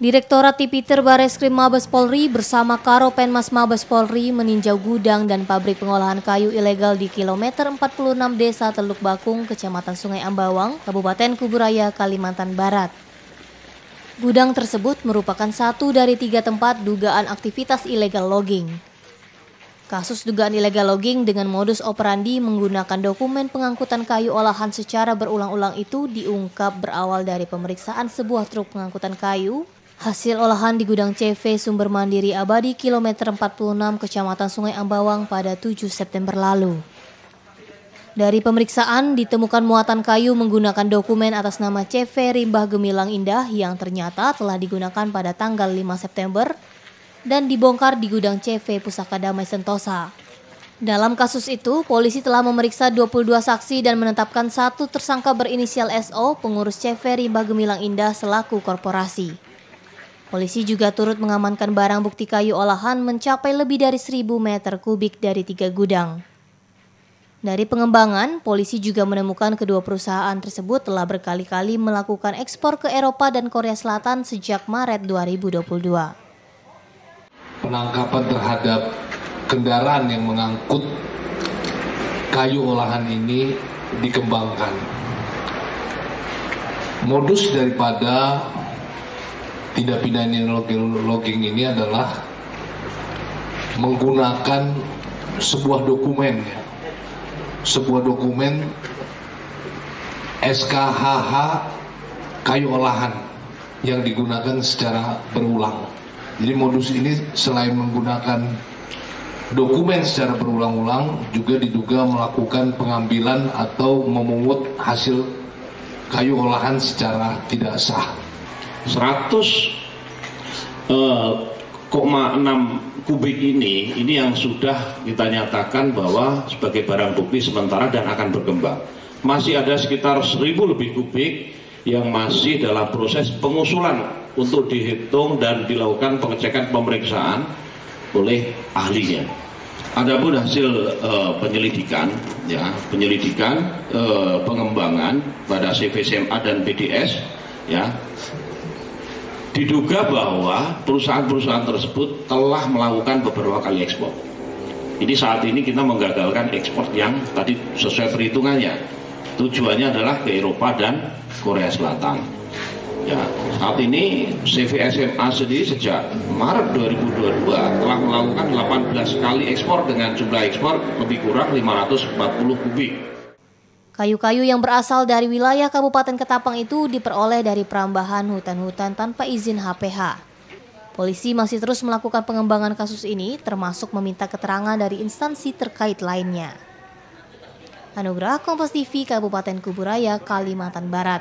Direktorat Tipiter Bareskrim Mabes Polri bersama Karo Penmas Mabes Polri meninjau gudang dan pabrik pengolahan kayu ilegal di kilometer 46 Desa Teluk Bakung, Kecamatan Sungai Ambawang, Kabupaten Kuburaya, Kalimantan Barat. Gudang tersebut merupakan satu dari tiga tempat dugaan aktivitas ilegal logging. Kasus dugaan ilegal logging dengan modus operandi menggunakan dokumen pengangkutan kayu olahan secara berulang-ulang itu diungkap berawal dari pemeriksaan sebuah truk pengangkutan kayu Hasil olahan di gudang CV Sumber Mandiri Abadi kilometer 46 Kecamatan Sungai Ambawang pada 7 September lalu. Dari pemeriksaan ditemukan muatan kayu menggunakan dokumen atas nama CV Rimbah Gemilang Indah yang ternyata telah digunakan pada tanggal 5 September dan dibongkar di gudang CV Pusaka Damai Sentosa. Dalam kasus itu, polisi telah memeriksa 22 saksi dan menetapkan satu tersangka berinisial SO, pengurus CV Rimbah Gemilang Indah selaku korporasi. Polisi juga turut mengamankan barang bukti kayu olahan mencapai lebih dari 1000 meter kubik dari tiga gudang. Dari pengembangan, polisi juga menemukan kedua perusahaan tersebut telah berkali-kali melakukan ekspor ke Eropa dan Korea Selatan sejak Maret 2022. Penangkapan terhadap kendaraan yang mengangkut kayu olahan ini dikembangkan. Modus daripada tindak pidana logging ini adalah menggunakan sebuah dokumen ya. sebuah dokumen SKHH kayu olahan yang digunakan secara berulang. Jadi modus ini selain menggunakan dokumen secara berulang-ulang juga diduga melakukan pengambilan atau memungut hasil kayu olahan secara tidak sah. 100,6 eh, kubik ini ini yang sudah kita nyatakan bahwa sebagai barang bukti sementara dan akan berkembang. Masih ada sekitar 1000 lebih kubik yang masih dalam proses pengusulan untuk dihitung dan dilakukan pengecekan pemeriksaan oleh ahlinya. Adapun hasil uh, penyelidikan, ya penyelidikan uh, pengembangan pada CVSMA dan PDS, ya diduga bahwa perusahaan-perusahaan tersebut telah melakukan beberapa kali ekspor. Ini saat ini kita menggagalkan ekspor yang tadi sesuai perhitungannya. Tujuannya adalah ke Eropa dan Korea Selatan. Ya, saat ini CVSMA sendiri sejak Maret 2022 telah melakukan 18 kali ekspor dengan jumlah ekspor lebih kurang 540 kubik. Kayu-kayu yang berasal dari wilayah Kabupaten Ketapang itu diperoleh dari perambahan hutan-hutan tanpa izin HPH. Polisi masih terus melakukan pengembangan kasus ini, termasuk meminta keterangan dari instansi terkait lainnya. Anugerah Kompas TV Kabupaten Kuburaya, Kalimantan Barat.